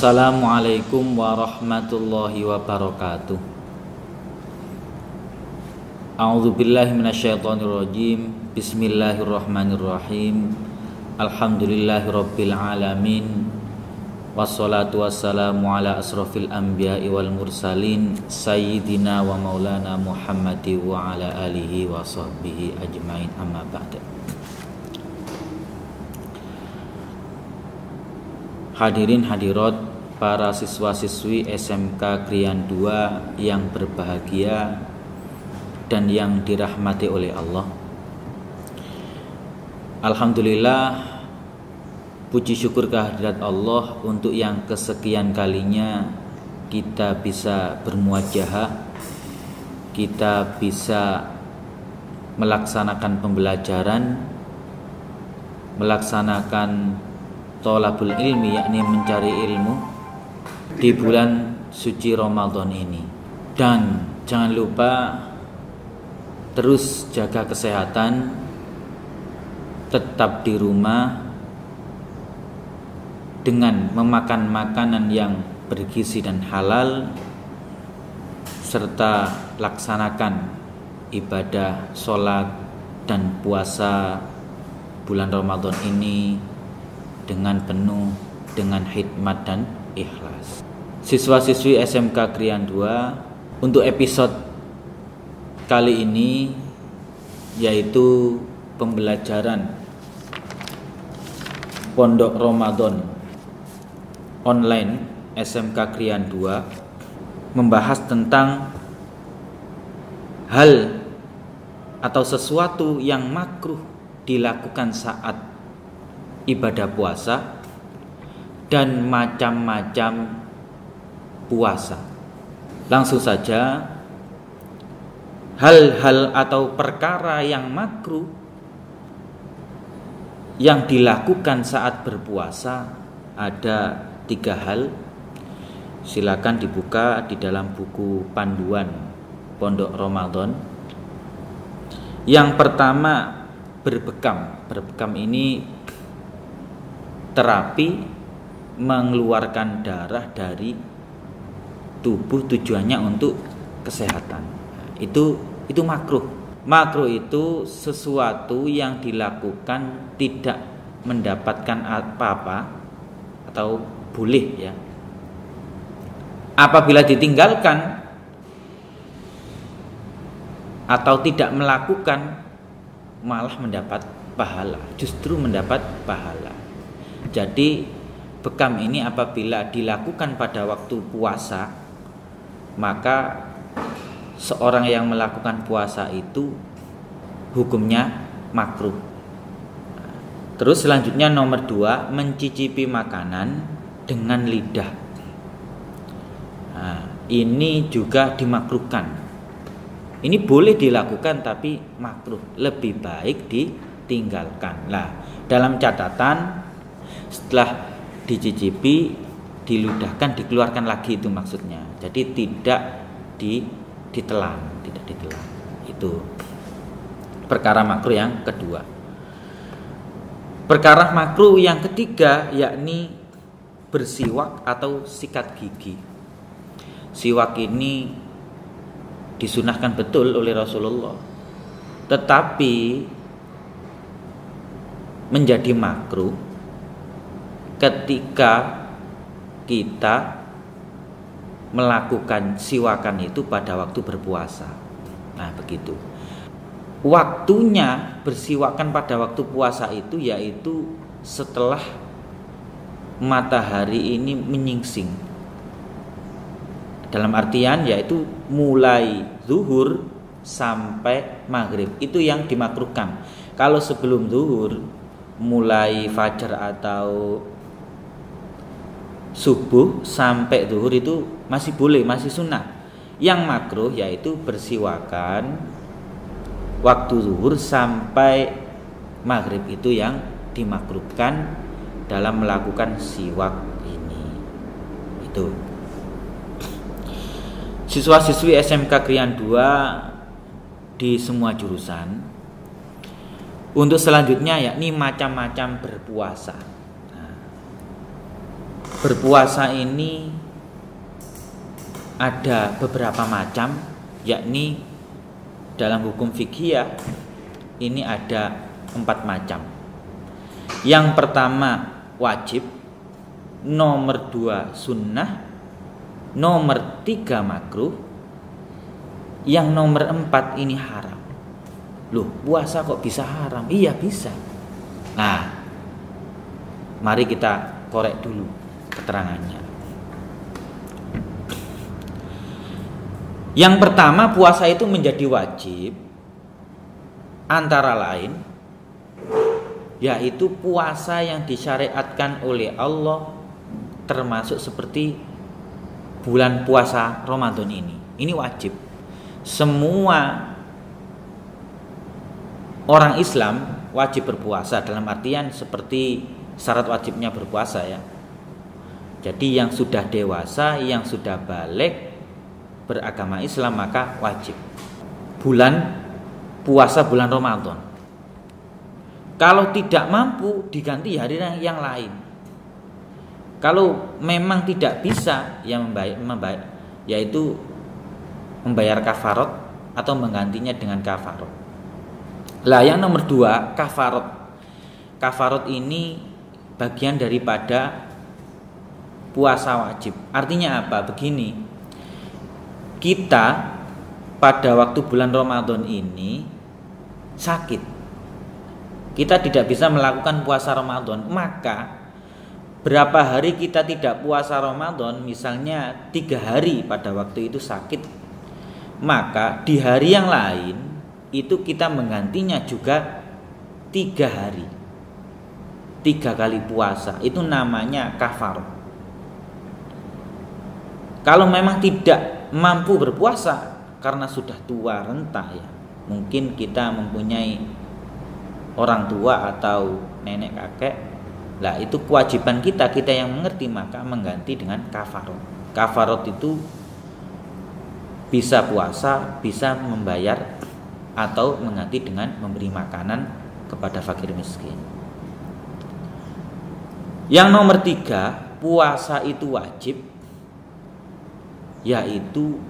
Assalamualaikum warahmatullahi wabarakatuh. A'udzu billahi minasyaitonir rajim. Bismillahirrahmanirrahim. Alhamdulillahirabbil alamin. Wassalatu wassalamu ala asrafil anbiya'i wal mursalin sayyidina wa maulana Muhammadi wa ala alihi wa sahbihi ajmain amma ba'da. Hadirin hadirat para siswa-siswi SMK Krian 2 yang berbahagia dan yang dirahmati oleh Allah. Alhamdulillah puji syukur kehadirat Allah untuk yang kesekian kalinya kita bisa bermuajahah, kita bisa melaksanakan pembelajaran, melaksanakan tolabul ilmi yakni mencari ilmu di bulan suci Ramadan ini. Dan jangan lupa terus jaga kesehatan tetap di rumah dengan memakan makanan yang bergizi dan halal serta laksanakan ibadah sholat dan puasa bulan Ramadan ini dengan penuh dengan hikmat dan ikhlas. Siswa-siswi SMK Krian 2 untuk episode kali ini yaitu pembelajaran Pondok Ramadan online SMK Krian 2 membahas tentang hal atau sesuatu yang makruh dilakukan saat ibadah puasa dan macam-macam puasa. Langsung saja hal-hal atau perkara yang makruh yang dilakukan saat berpuasa ada tiga hal. Silakan dibuka di dalam buku panduan Pondok Ramadan. Yang pertama berbekam. Berbekam ini terapi mengeluarkan darah dari tubuh tujuannya untuk kesehatan. Itu itu makruh. Makruh itu sesuatu yang dilakukan tidak mendapatkan apa-apa atau boleh ya. Apabila ditinggalkan atau tidak melakukan malah mendapat pahala, justru mendapat pahala. Jadi bekam ini apabila dilakukan pada waktu puasa maka seorang yang melakukan puasa itu hukumnya makruh. Terus selanjutnya nomor dua mencicipi makanan dengan lidah. Nah, ini juga dimakruhkan. Ini boleh dilakukan tapi makruh, lebih baik ditinggalkan. Nah, dalam catatan setelah dicicipi diludahkan dikeluarkan lagi itu maksudnya. Jadi tidak di ditelan tidak ditelan. Itu perkara makruh yang kedua. Perkara makruh yang ketiga yakni bersiwak atau sikat gigi. Siwak ini disunahkan betul oleh Rasulullah tetapi menjadi makruh ketika kita melakukan siwakan itu pada waktu berpuasa. Nah, begitu. Waktunya bersiwakan pada waktu puasa itu yaitu setelah matahari ini menyingsing. Dalam artian yaitu mulai zuhur sampai maghrib itu yang dimakruhkan. Kalau sebelum zuhur mulai fajar atau subuh sampai zuhur itu masih boleh, masih sunnah. Yang makruh yaitu bersiwakan waktu zuhur sampai maghrib itu yang dimakruhkan dalam melakukan siwak ini. Itu. Siswa-siswi SMK Krian 2 di semua jurusan untuk selanjutnya yakni macam-macam berpuasa berpuasa ini ada beberapa macam yakni dalam hukum fikih ini ada empat macam. Yang pertama wajib nomor dua sunnah nomor tiga makruh yang nomor empat ini haram. Loh puasa kok bisa haram? Iya bisa. Nah mari kita korek dulu keterangannya Yang pertama puasa itu menjadi wajib antara lain yaitu puasa yang disyariatkan oleh Allah termasuk seperti bulan puasa Ramadan ini. Ini wajib. Semua orang Islam wajib berpuasa dalam artian seperti syarat wajibnya berpuasa ya. Jadi yang sudah dewasa, yang sudah balik beragama Islam maka wajib bulan puasa bulan Ramadan. Kalau tidak mampu diganti hari yang lain. Kalau memang tidak bisa yang membayar, membayar yaitu membayar kafarot atau menggantinya dengan kafarot. Lah yang nomor dua kafarot. Kafarot ini bagian daripada puasa wajib. Artinya apa? Begini, kita pada waktu bulan Ramadan ini sakit. Kita tidak bisa melakukan puasa Ramadan, maka berapa hari kita tidak puasa Ramadan, misalnya tiga hari pada waktu itu sakit, maka di hari yang lain itu kita menggantinya juga tiga hari, tiga kali puasa, itu namanya kafar. Kalau memang tidak mampu berpuasa karena sudah tua renta ya mungkin kita mempunyai orang tua atau nenek kakek lah itu kewajiban kita kita yang mengerti maka mengganti dengan kafarot. Kafarot itu bisa puasa bisa membayar atau mengganti dengan memberi makanan kepada fakir miskin. Yang nomor tiga puasa itu wajib yaitu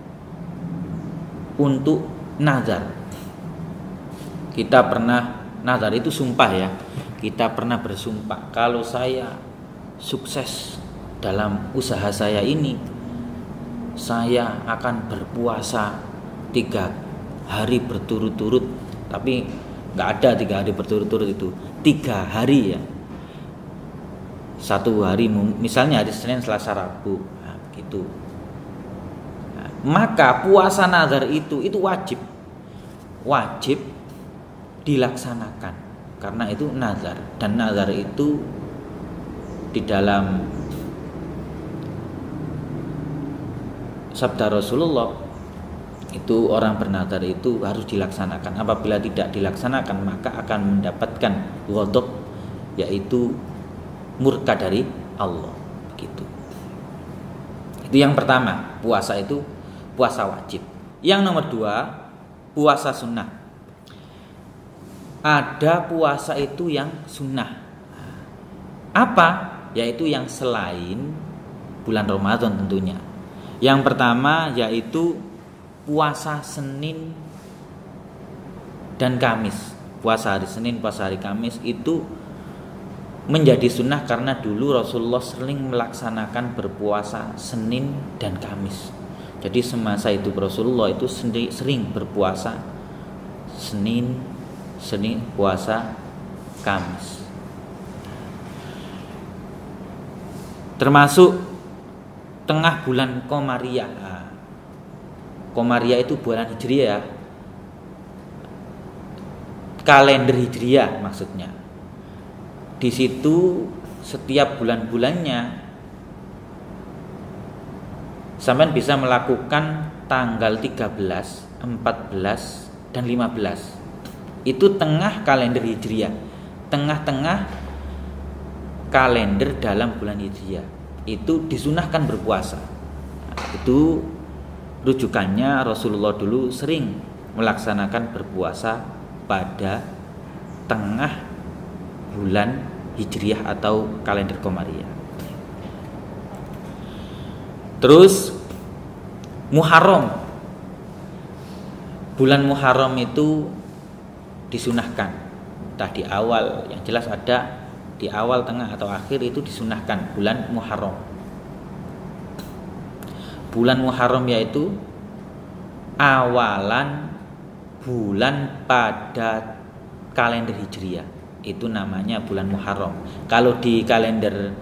untuk nazar. Kita pernah nazar itu sumpah ya. Kita pernah bersumpah kalau saya sukses dalam usaha saya ini, saya akan berpuasa tiga hari berturut-turut. Tapi nggak ada tiga hari berturut-turut itu, tiga hari ya. Satu hari, misalnya hari Senin, Selasa, Rabu, nah, gitu maka puasa nazar itu itu wajib. Wajib dilaksanakan. Karena itu nazar. Dan nazar itu di dalam sabda Rasulullah itu orang bernazar itu harus dilaksanakan. Apabila tidak dilaksanakan maka akan mendapatkan ghadab yaitu murka dari Allah. Begitu. Itu yang pertama puasa itu puasa wajib. Yang nomor dua, puasa sunnah. Ada puasa itu yang sunnah. Apa? Yaitu yang selain bulan Ramadan tentunya. Yang pertama yaitu puasa Senin dan Kamis. Puasa hari Senin, puasa hari Kamis itu menjadi sunnah karena dulu Rasulullah sering melaksanakan berpuasa Senin dan Kamis. Jadi semasa itu Rasulullah itu sering berpuasa Senin, Senin puasa Kamis. Termasuk tengah bulan Komariah. Nah, Komariah itu bulan Hijriah. Kalender Hijriah maksudnya. Di situ setiap bulan-bulannya sampean bisa melakukan tanggal 13, 14 dan 15. Itu tengah kalender Hijriah. Tengah-tengah kalender dalam bulan Hijriah. Itu disunahkan berpuasa. Itu rujukannya Rasulullah dulu sering melaksanakan berpuasa pada tengah bulan Hijriah atau kalender Komariah. Terus Muharram. Bulan Muharram itu disunahkan. Entah di awal, yang jelas ada di awal, tengah atau akhir itu disunahkan bulan Muharram. Bulan Muharram yaitu awalan bulan pada kalender Hijriah. Itu namanya bulan Muharram. Kalau di kalender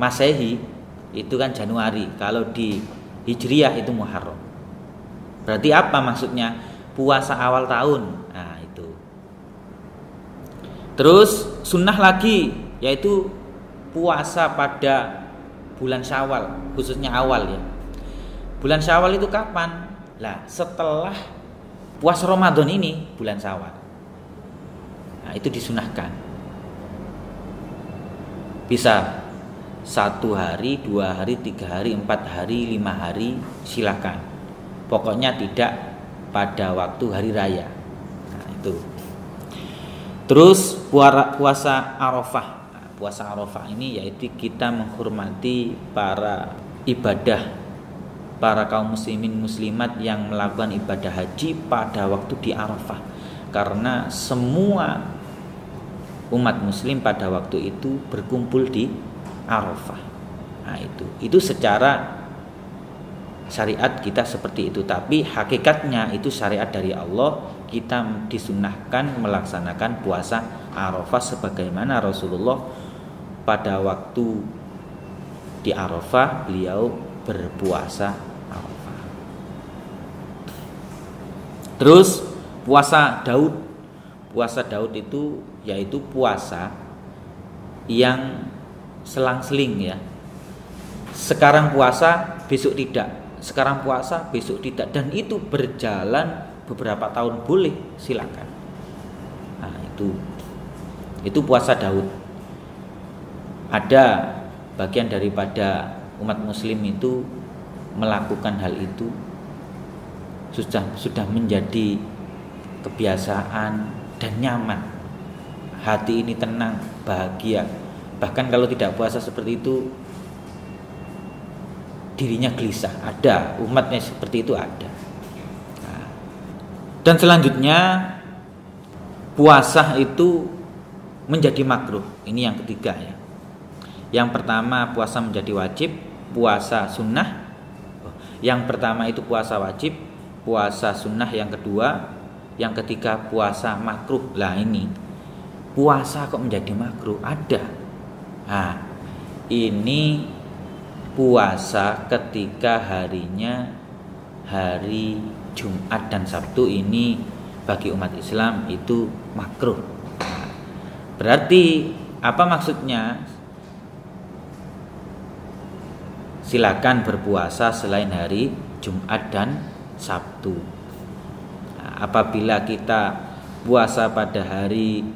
Masehi itu kan Januari. Kalau di Hijriah itu Muharram. Berarti apa maksudnya? Puasa awal tahun. Nah, itu. Terus sunnah lagi yaitu puasa pada bulan Syawal, khususnya awal ya. Bulan Syawal itu kapan? Lah, setelah puasa Ramadan ini bulan Syawal. Nah, itu disunahkan. Bisa satu hari, dua hari, tiga hari, empat hari, lima hari, silakan. Pokoknya tidak pada waktu hari raya. Nah, itu. Terus puasa Arafah. Nah, puasa Arafah ini yaitu kita menghormati para ibadah para kaum muslimin muslimat yang melakukan ibadah haji pada waktu di Arafah. Karena semua umat muslim pada waktu itu berkumpul di Arafah. Nah, itu. Itu secara syariat kita seperti itu, tapi hakikatnya itu syariat dari Allah. Kita disunahkan melaksanakan puasa Arafah sebagaimana Rasulullah pada waktu di Arafah beliau berpuasa Arafah. Terus puasa Daud. Puasa Daud itu yaitu puasa yang selang-seling ya. Sekarang puasa, besok tidak. Sekarang puasa, besok tidak dan itu berjalan beberapa tahun boleh, silakan. Nah, itu itu puasa Daud. Ada bagian daripada umat muslim itu melakukan hal itu sudah sudah menjadi kebiasaan dan nyaman. Hati ini tenang, bahagia Bahkan kalau tidak puasa seperti itu dirinya gelisah. Ada umatnya seperti itu ada. Nah. Dan selanjutnya puasa itu menjadi makruh. Ini yang ketiga ya. Yang pertama puasa menjadi wajib, puasa sunnah. Yang pertama itu puasa wajib, puasa sunnah. Yang kedua, yang ketiga puasa makruh. Lah ini puasa kok menjadi makruh? Ada Nah, ini puasa ketika harinya hari Jumat dan Sabtu ini bagi umat Islam itu makruh. Berarti apa maksudnya? Silakan berpuasa selain hari Jumat dan Sabtu. Nah, apabila kita puasa pada hari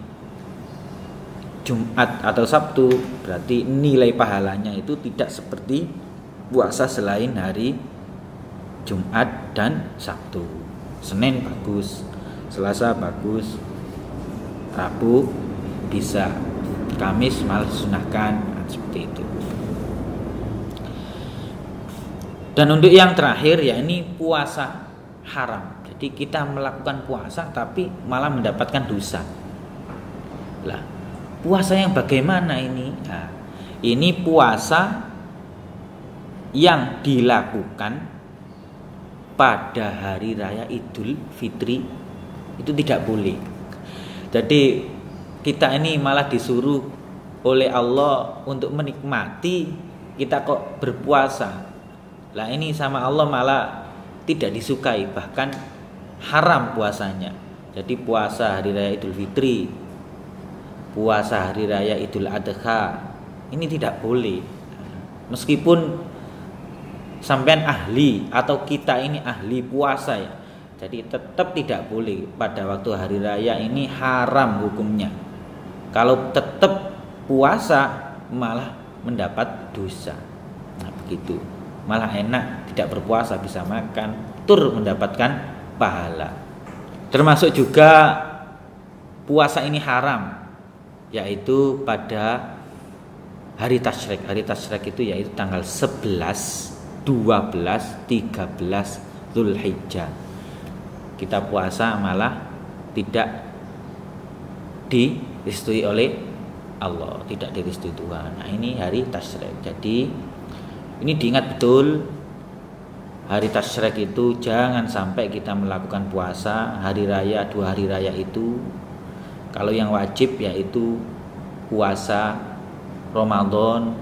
Jumat atau Sabtu berarti nilai pahalanya itu tidak seperti puasa selain hari Jumat dan Sabtu. Senin bagus, Selasa bagus, Rabu bisa, Kamis malah sunahkan nah, seperti itu. Dan untuk yang terakhir ya ini puasa haram. Jadi kita melakukan puasa tapi malah mendapatkan dosa. Lah, puasa yang bagaimana ini? Nah, ini puasa yang dilakukan pada hari raya Idul Fitri itu tidak boleh. Jadi kita ini malah disuruh oleh Allah untuk menikmati kita kok berpuasa. Lah ini sama Allah malah tidak disukai bahkan haram puasanya. Jadi puasa hari raya Idul Fitri puasa hari raya Idul Adha. Ini tidak boleh. Meskipun sampean ahli atau kita ini ahli puasa ya. Jadi tetap tidak boleh pada waktu hari raya ini haram hukumnya. Kalau tetap puasa malah mendapat dosa. Nah begitu. Malah enak tidak berpuasa bisa makan tur mendapatkan pahala. Termasuk juga puasa ini haram yaitu pada hari tasyrik. Hari tasyrik itu yaitu tanggal 11 12 13 Zulhijjah. Kita puasa malah tidak direstui oleh Allah tidak direstui Tuhan. Nah ini hari tasyrik. Jadi ini diingat betul hari tasyrik itu jangan sampai kita melakukan puasa hari raya dua hari raya itu kalau yang wajib yaitu puasa Ramadan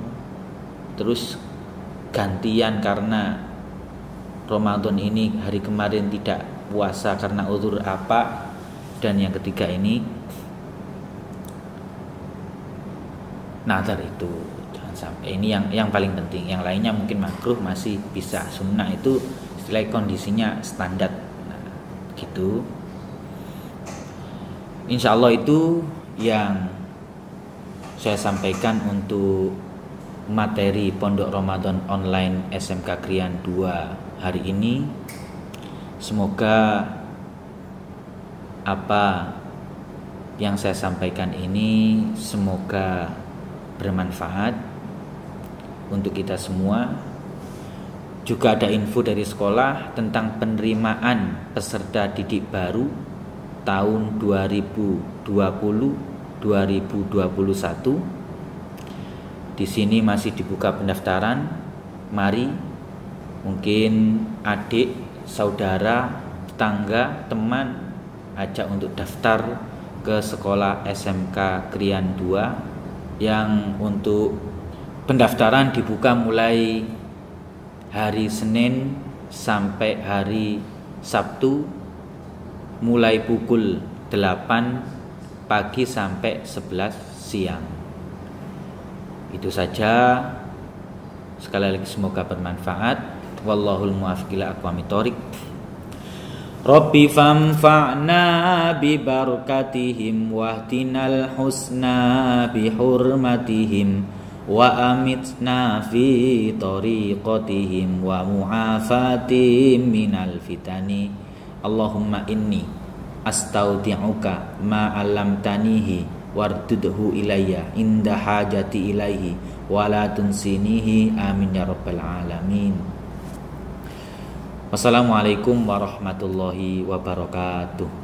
terus gantian karena Ramadan ini hari kemarin tidak puasa karena uzur apa dan yang ketiga ini nazar itu. Jangan sampai ini yang yang paling penting. Yang lainnya mungkin makruh masih bisa. Sunnah itu setelah kondisinya standar. Nah, gitu insya Allah itu yang saya sampaikan untuk materi Pondok Ramadan online SMK Krian 2 hari ini. Semoga apa yang saya sampaikan ini semoga bermanfaat untuk kita semua. Juga ada info dari sekolah tentang penerimaan peserta didik baru tahun 2020 2021 di sini masih dibuka pendaftaran. Mari mungkin adik saudara tetangga teman ajak untuk daftar ke sekolah SMK Krian 2 yang untuk pendaftaran dibuka mulai hari Senin sampai hari Sabtu mulai pukul 8 pagi sampai 11 siang. Itu saja. Sekali lagi semoga bermanfaat. Wallahul muwaffiq ila aqwamit thoriq. Rabbi famfa'na bi barakatihim wahdinal husna bi hurmatihim wa amitna fi tariqatihim wa mu'afatihim minal fitani Allahumma inni astaudi'uka ma 'allamtanihi wardudhu ilayya inda hajati ilaihi wa la tunsinihi. Amin ya rabbal alamin. Wassalamualaikum warahmatullahi wabarakatuh